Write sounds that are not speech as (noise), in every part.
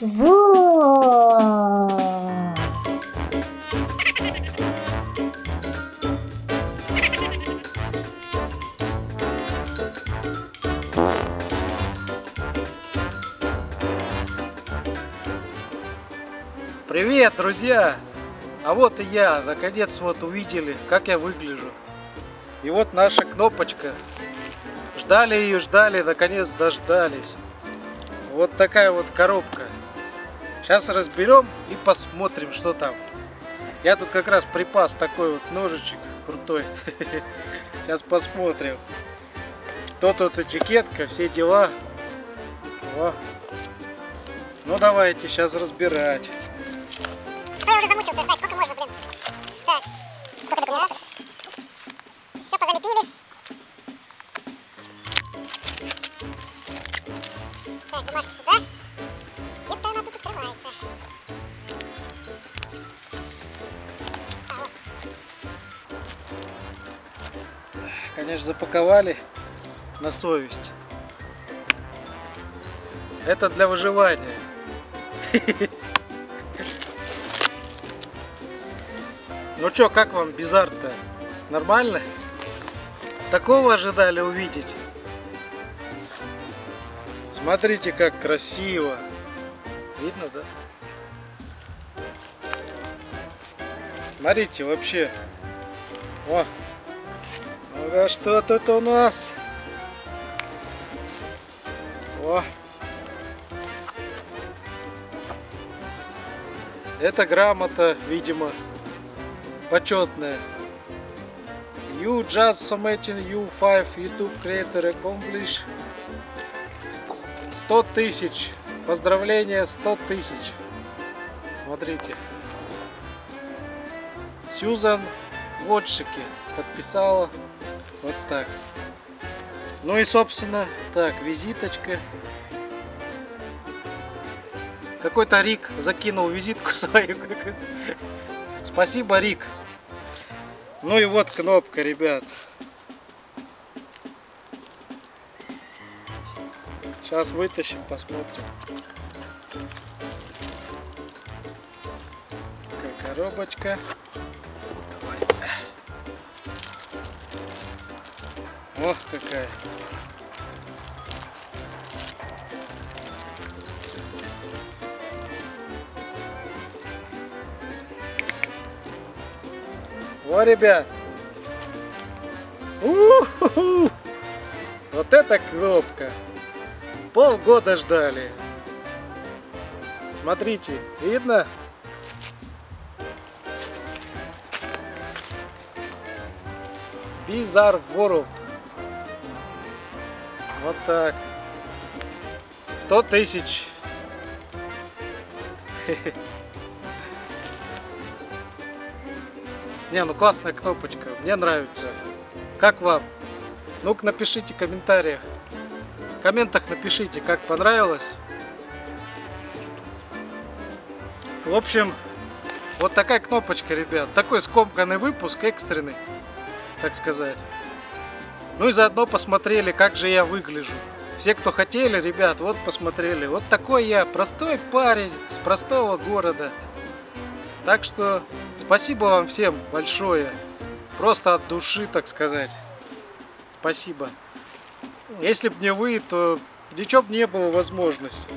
Вот. Привет, друзья! А вот и я, наконец вот увидели, как я выгляжу. И вот наша кнопочка. Ждали ее, ждали, наконец дождались. Вот такая вот коробка. Сейчас разберем и посмотрим, что там. Я тут как раз припас такой вот ножичек крутой. (laughs) Сейчас посмотрим. Тут вот этикетка, все дела. О. Ну давайте сейчас разбирать. А я уже замучился ждать, сколько можно, блин. Так, у меня раз? Все позалепили. Так, сюда. Где-то она тут открывается. Конечно, запаковали на совесть. Это для выживания. (laughs) Ну чё, как вам бизарт-то? Нормально? Такого ожидали увидеть? Смотрите, как красиво. Видно, да? Смотрите, вообще. О, ну а что тут у нас? О. Это грамота, видимо, почетная. You just submitted U5 YouTube Creator Accomplish 100 тысяч. Поздравления 100 тысяч. Смотрите. Сьюзан Водшики подписала вот так. Ну и собственно, так, визиточка. Какой-то Рик закинул визитку (laughs) свою. Спасибо, Рик. Ну и вот кнопка, ребят. Сейчас вытащим, посмотрим. Такая коробочка. Ох, какая. О, ребят. У-ху-ху. Вот эта кнопка. Полгода ждали. Смотрите, видно? Bizarre World. Вот так. Сто тысяч. (laughs) Не, ну классная кнопочка, мне нравится. Как вам? Ну-ка напишите в комментариях. Комментах напишите, как понравилось. В общем, вот такая кнопочка, ребят. Такой скомканный выпуск, экстренный, так сказать. Ну и заодно посмотрели, как же я выгляжу. Все, кто хотели, ребят, вот посмотрели. Вот такой я, простой парень с простого города. Так что спасибо вам всем большое. Просто от души, так сказать. Спасибо. Если бы не вы, то ничего бы не было возможности.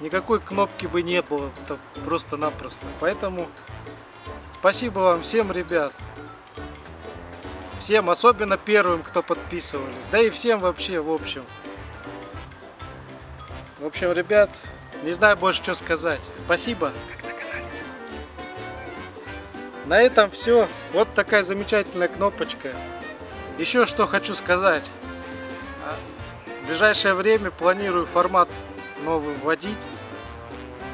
Никакой кнопки бы не было, просто-напросто. Поэтому спасибо вам всем, ребят. Всем, особенно первым, кто подписывались. Да и всем вообще, в общем. В общем, ребят, не знаю больше, что сказать. Спасибо. На этом все. Вот такая замечательная кнопочка. Еще что хочу сказать. В ближайшее время планирую формат новый вводить.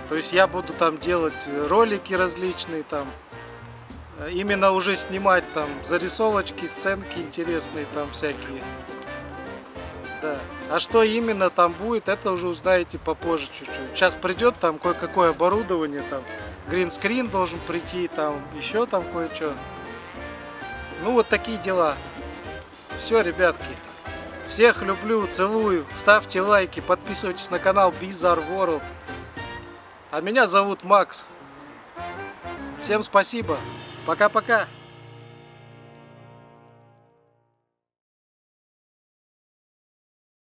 То есть я буду там делать ролики различные там. Э, Именно уже снимать там зарисовочки, сценки интересные там всякие. Да. А что именно там будет, это уже узнаете попозже чуть-чуть. Сейчас придет там кое-какое оборудование, там гринскрин должен прийти, там еще там кое-что. Ну вот такие дела. Все, ребятки. Всех люблю, целую. Ставьте лайки, подписывайтесь на канал Bizarre World. А меня зовут Макс. Всем спасибо. Пока-пока.